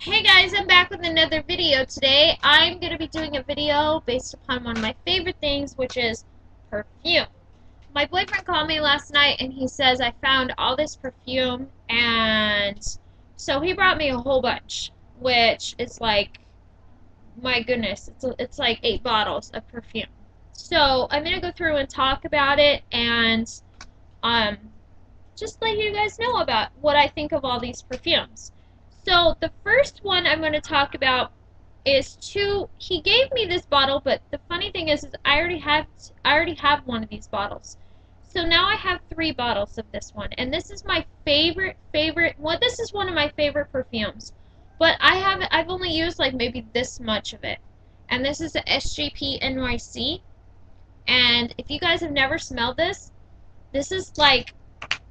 Hey guys, I'm back with another video today. I'm going to be doing a video based upon one of my favorite things, which is perfume. My boyfriend called me last night and he says I found all this perfume and so he brought me a whole bunch, which is like, my goodness, it's, it's like eight bottles of perfume. So I'm going to go through and talk about it and um, just let you guys know about what I think of all these perfumes. So the first one I'm going to talk about is two. He gave me this bottle, but the funny thing is, is I already have I already have one of these bottles. So now I have three bottles of this one, and this is my favorite favorite. Well, this is one of my favorite perfumes, but I have I've only used like maybe this much of it, and this is the SJP NYC. And if you guys have never smelled this, this is like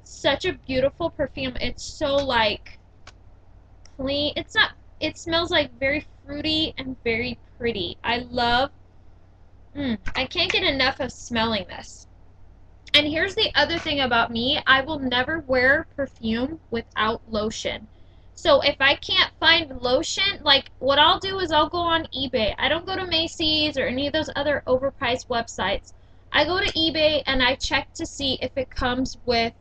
such a beautiful perfume. It's so like clean. It's not. It smells like very fruity and very pretty. I love. Mm, I can't get enough of smelling this. And here's the other thing about me. I will never wear perfume without lotion. So if I can't find lotion, like what I'll do is I'll go on eBay. I don't go to Macy's or any of those other overpriced websites. I go to eBay and I check to see if it comes with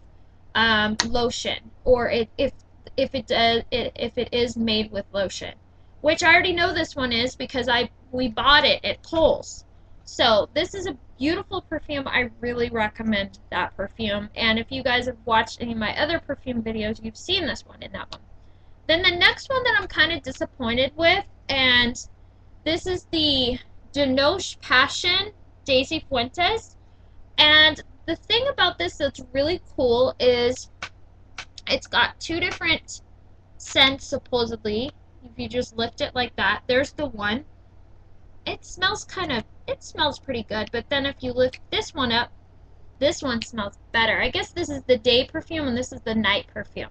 um, lotion or it, if if it does if it is made with lotion, which I already know this one is because I we bought it at Kohl's. So this is a beautiful perfume. I really recommend that perfume. And if you guys have watched any of my other perfume videos, you've seen this one in that one. Then the next one that I'm kind of disappointed with, and this is the Dianoche Passion Daisy Fuentes. And the thing about this that's really cool is it's got two different scents, supposedly. If you just lift it like that, there's the one. It smells kind of, it smells pretty good, but then if you lift this one up, this one smells better. I guess this is the day perfume and this is the night perfume.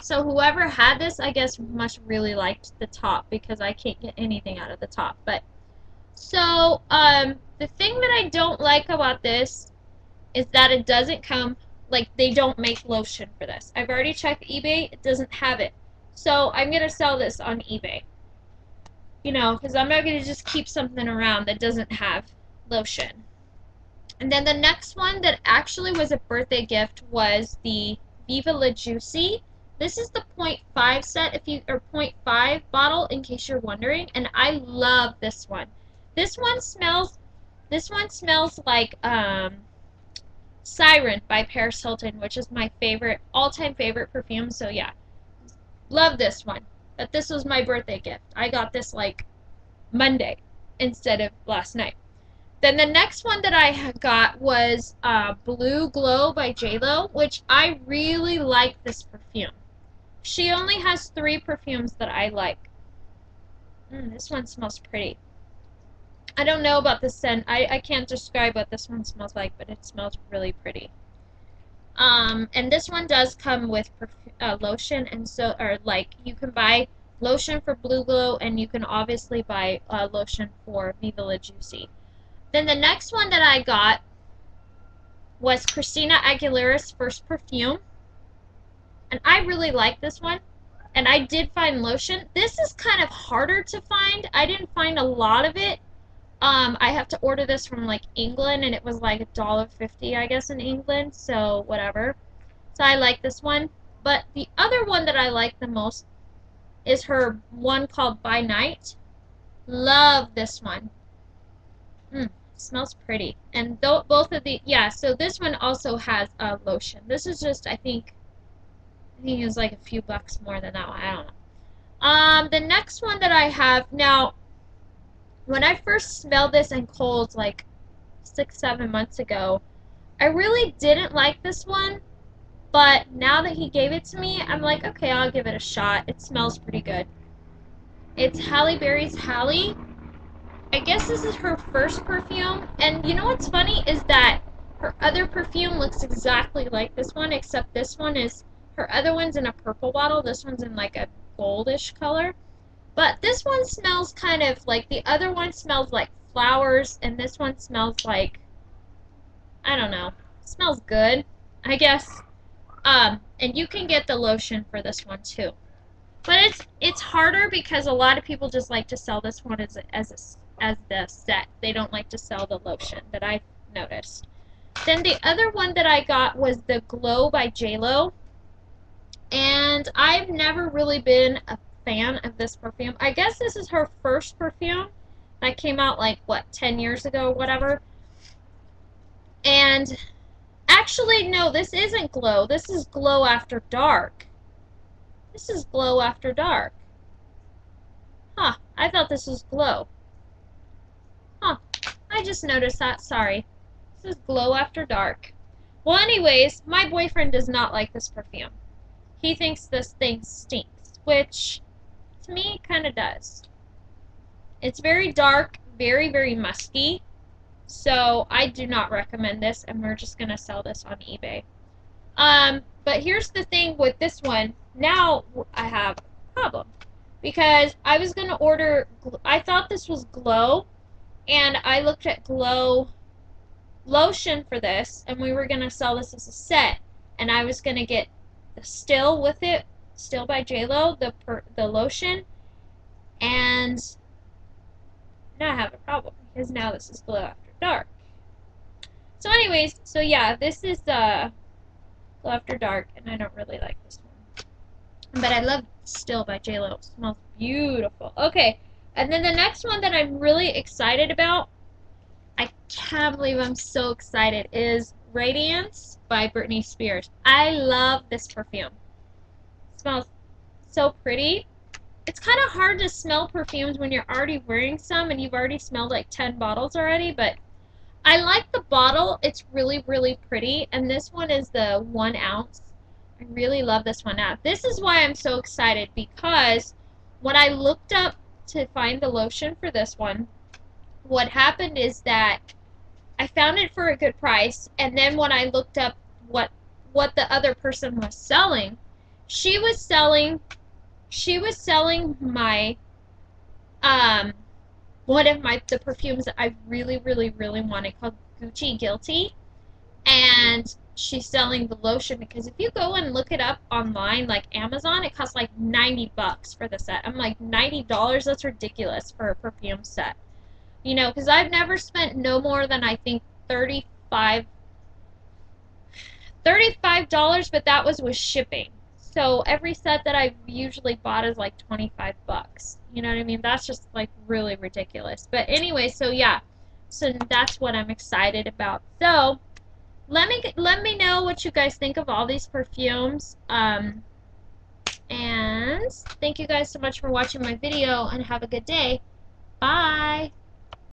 So whoever had this, I guess, must really liked the top because I can't get anything out of the top. But so um, the thing that I don't like about this is that it doesn't come like they don't make lotion for this. I've already checked eBay, it doesn't have it. So I'm going to sell this on eBay. You know, because I'm not going to just keep something around that doesn't have lotion. And then the next one that actually was a birthday gift was the Viva La Juicy. This is the 0.5 set, if you or 0.5 bottle, in case you're wondering, and I love this one. This one smells. This one smells like um, Siren by Paris Hilton, which is my favorite, all-time favorite perfume. So yeah, love this one. But this was my birthday gift. I got this like Monday instead of last night. Then the next one that I got was uh, Blue Glow by JLo, which I really like this perfume. She only has three perfumes that I like. Mm, this one smells pretty. I don't know about the scent. I, I can't describe what this one smells like, but it smells really pretty. Um, and this one does come with uh, lotion, and so, or like, you can buy lotion for Blue Glow, and you can obviously buy uh, lotion for Viva La Juicy. Then the next one that I got was Christina Aguilera's first perfume. And I really like this one. And I did find lotion. This is kind of harder to find. I didn't find a lot of it. Um, I have to order this from like England, and it was like a dollar fifty, I guess, in England. So whatever. So I like this one. But the other one that I like the most is her one called By Night. Love this one. Mm, smells pretty. And th both of the yeah. So this one also has a lotion. This is just I think I think it's like a few bucks more than that one. I don't know. Um, the next one that I have now when I first smelled this in Kohl's like six, seven months ago, I really didn't like this one. But now that he gave it to me, I'm like, okay, I'll give it a shot. It smells pretty good. It's Halle Berry's Halle. I guess this is her first perfume. And you know what's funny is that her other perfume looks exactly like this one, except this one is, her other one's in a purple bottle. This one's in like a goldish color. But this one smells kind of like the other one smells like flowers, and this one smells like I don't know. Smells good, I guess. Um, and you can get the lotion for this one too. But it's it's harder because a lot of people just like to sell this one as a, as a, as the set. They don't like to sell the lotion that I've noticed. Then the other one that I got was the Glow by JLo. And I've never really been a fan of this perfume. I guess this is her first perfume that came out like what 10 years ago whatever. And actually no, this isn't Glow. This is Glow After Dark. This is Glow After Dark. Huh, I thought this was Glow. Huh, I just noticed that, sorry. This is Glow After Dark. Well, anyways, my boyfriend does not like this perfume. He thinks this thing stinks, which to me it kind of does. It's very dark, very, very musky. So I do not recommend this, and we're just going to sell this on eBay. Um, but here's the thing with this one. Now I have a problem. Because I was going to order, I thought this was Glow, and I looked at Glow lotion for this, and we were going to sell this as a set, and I was going to get the still with it, still by JLo, the, per, the lotion, and now I have a problem, because now this is Glow After Dark. So anyways, so yeah, this is uh, Glow After Dark, and I don't really like this one. But I love Still by JLo. It smells beautiful. Okay, and then the next one that I'm really excited about, I can't believe I'm so excited, is Radiance by Britney Spears. I love this perfume. Smells so pretty. It's kind of hard to smell perfumes when you're already wearing some and you've already smelled like 10 bottles already, but I like the bottle. It's really, really pretty. And this one is the one ounce. I really love this one now. This is why I'm so excited because when I looked up to find the lotion for this one, what happened is that I found it for a good price, and then when I looked up what what the other person was selling, she was selling she was selling my um one of my the perfumes that I really really really wanted called Gucci Guilty and she's selling the lotion because if you go and look it up online like Amazon it costs like 90 bucks for the set. I'm like $90 that's ridiculous for a perfume set. You know, because I've never spent no more than I think 35 $35 but that was with shipping. So every set that I've usually bought is like 25 bucks. You know what I mean? That's just like really ridiculous. But anyway, so yeah. So that's what I'm excited about. So let me let me know what you guys think of all these perfumes. Um, and thank you guys so much for watching my video and have a good day.